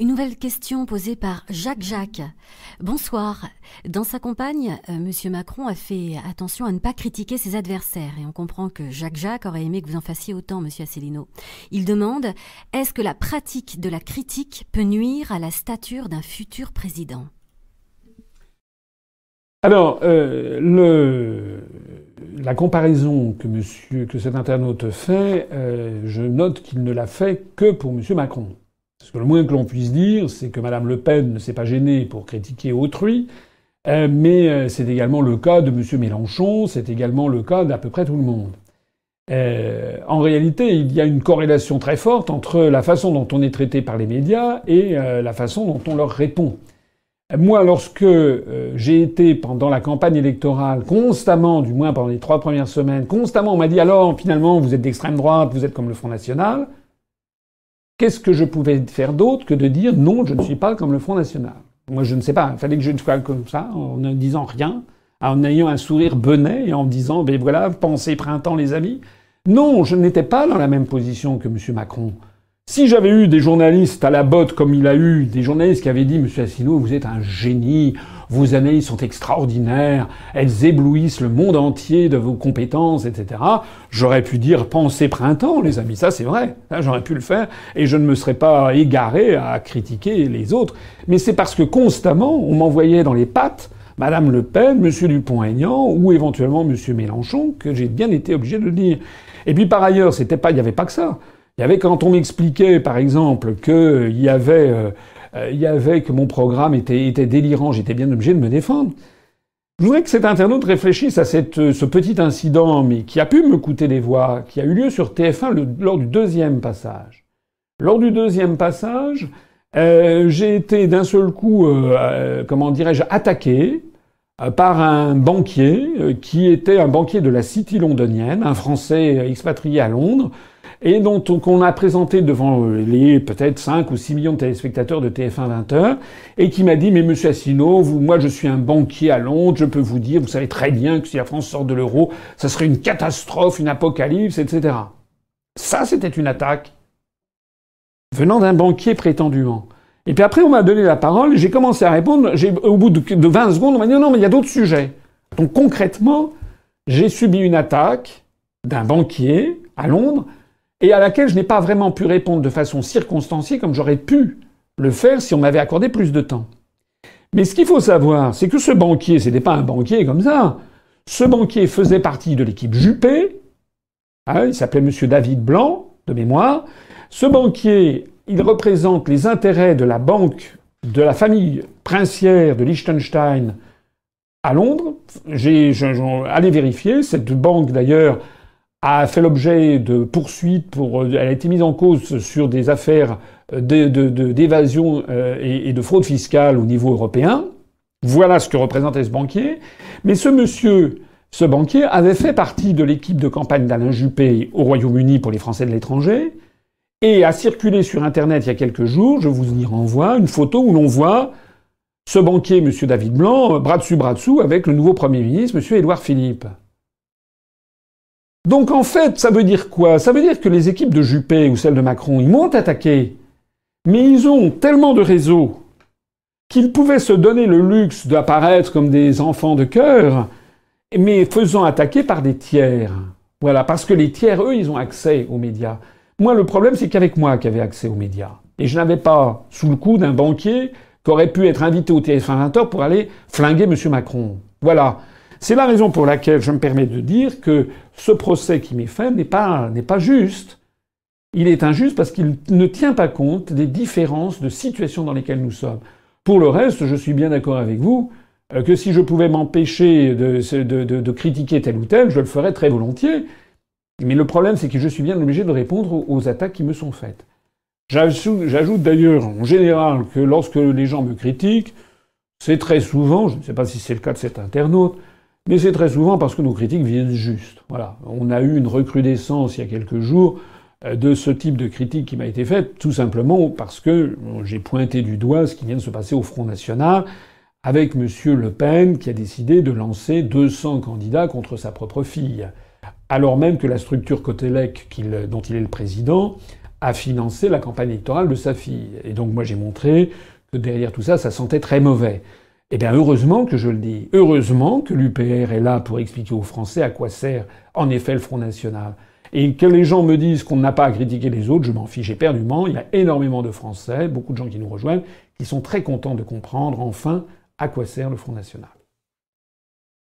Une nouvelle question posée par Jacques Jacques. Bonsoir. Dans sa campagne, euh, Monsieur Macron a fait attention à ne pas critiquer ses adversaires et on comprend que Jacques Jacques aurait aimé que vous en fassiez autant, Monsieur Asselineau. Il demande est-ce que la pratique de la critique peut nuire à la stature d'un futur président? Alors, euh, la comparaison que, cet internaute fait, euh, je note qu'il ne l'a fait que pour Monsieur Macron. Parce que le moins que l'on puisse dire, c'est que Mme Le Pen ne s'est pas gênée pour critiquer autrui, euh, mais euh, c'est également le cas de M. Mélenchon, c'est également le cas d'à peu près tout le monde. Euh, en réalité, il y a une corrélation très forte entre la façon dont on est traité par les médias et la façon dont on leur répond. Moi, lorsque j'ai été pendant la campagne électorale, constamment, du moins pendant les trois premières semaines, constamment, on m'a dit alors finalement vous êtes d'extrême droite, vous êtes comme le Front National. Qu'est-ce que je pouvais faire d'autre que de dire non, je ne suis pas comme le Front National? Moi, je ne sais pas. Il fallait que je sois comme ça, en ne disant rien, en ayant un sourire benet et en disant, ben voilà, pensez printemps, les amis. Non, je n'étais pas dans la même position que M. Macron. Si j'avais eu des journalistes à la botte comme il a eu, des journalistes qui avaient dit Monsieur Asselineau, vous êtes un génie, vos analyses sont extraordinaires, elles éblouissent le monde entier de vos compétences, etc. J'aurais pu dire pensez printemps, les amis, ça c'est vrai, j'aurais pu le faire, et je ne me serais pas égaré à critiquer les autres. Mais c'est parce que constamment on m'envoyait dans les pattes Madame Le Pen, Monsieur Dupont-Aignan ou éventuellement Monsieur Mélenchon que j'ai bien été obligé de le dire. Et puis par ailleurs, c'était pas, il n'y avait pas que ça. Il y avait quand on m'expliquait, par exemple, qu'il y avait, euh, il y avait que mon programme était, délirant, j'étais bien obligé de me défendre. Je voudrais que cet internaute réfléchisse à euh, ce petit incident, mais qui a pu me coûter des voix, qui a eu lieu sur TF1 lors du deuxième passage. Lors du deuxième passage, euh, j'ai été d'un seul coup, comment dirais-je, attaqué par un banquier qui était un banquier de la City londonienne, un Français expatrié à Londres, et dont on a présenté devant euh, les peut-être 5 ou 6 millions de téléspectateurs de TF1 20 heures, et qui m'a dit, mais monsieur Assino, moi je suis un banquier à Londres, je peux vous dire, vous savez très bien que si la France sort de l'euro, ça serait une catastrophe, une apocalypse, etc. Ça, c'était une attaque venant d'un banquier prétendument. Et puis après, on m'a donné la parole, j'ai commencé à répondre, au bout de 20 secondes, on m'a dit, non, mais il y a d'autres sujets. Donc concrètement, j'ai subi une attaque d'un banquier à Londres et à laquelle je n'ai pas vraiment pu répondre de façon circonstanciée comme j'aurais pu le faire si on m'avait accordé plus de temps. Mais ce qu'il faut savoir, c'est que ce banquier, ce n'était pas un banquier comme ça. Ce banquier faisait partie de l'équipe Juppé. Hein, il s'appelait Monsieur David Blanc, de mémoire. Ce banquier, il représente les intérêts de la banque de la famille princière de Liechtenstein à Londres. J'ai, allé vérifier. Cette banque, d'ailleurs, a fait l'objet de poursuites pour, euh, elle a été mise en cause sur des affaires euh, d'évasion euh, et de fraude fiscale au niveau européen. Voilà ce que représentait ce banquier. Mais ce monsieur, ce banquier avait fait partie de l'équipe de campagne d'Alain Juppé au Royaume-Uni pour les Français de l'étranger et a circulé sur Internet il y a quelques jours, je vous y renvoie, une photo où l'on voit ce banquier, monsieur David Blanc, bras dessus, bras dessous, avec le nouveau Premier ministre, monsieur Édouard Philippe. Donc en fait, ça veut dire quoi? Ça veut dire que les équipes de Juppé ou celles de Macron, ils m'ont attaqué, mais ils ont tellement de réseaux qu'ils pouvaient se donner le luxe d'apparaître comme des enfants de cœur, mais faisant attaquer par des tiers. Voilà, parce que les tiers, eux, ils ont accès aux médias. Moi, le problème, c'est qu'avec moi qui avait accès aux médias. Et je n'avais pas sous le coup d'un banquier qui aurait pu être invité au TF1 20 pour aller flinguer M. Macron. Voilà. C'est la raison pour laquelle je me permets de dire que ce procès qui m'est fait n'est pas, juste. Il est injuste parce qu'il ne tient pas compte des différences de situation dans lesquelles nous sommes. Pour le reste, je suis bien d'accord avec vous euh, que si je pouvais m'empêcher de, critiquer tel ou tel, je le ferais très volontiers. Mais le problème, c'est que je suis bien obligé de répondre aux attaques qui me sont faites. J'ajoute d'ailleurs en général que lorsque les gens me critiquent, c'est très souvent, je ne sais pas si c'est le cas de cet internaute, mais c'est très souvent parce que nos critiques viennent juste. Voilà. On a eu une recrudescence il y a quelques jours euh, de ce type de critique qui m'a été faite, tout simplement parce que j'ai pointé du doigt ce qui vient de se passer au Front National avec M. Le Pen qui a décidé de lancer 200 candidats contre sa propre fille. Alors même que la structure Cotelec dont il est le président à financer la campagne électorale de sa fille. Et donc moi j'ai montré que derrière tout ça, ça sentait très mauvais. Eh bien heureusement que je le dis, heureusement que l'UPR est là pour expliquer aux Français à quoi sert en effet le Front National. Et que les gens me disent qu'on n'a pas à critiquer les autres, je m'en fiche éperdument. Il y a énormément de Français, beaucoup de gens qui nous rejoignent, qui sont très contents de comprendre enfin à quoi sert le Front National.